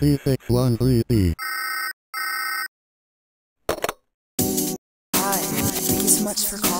C613B. Hi, thank you so much for calling.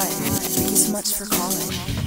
Thank you so much for calling.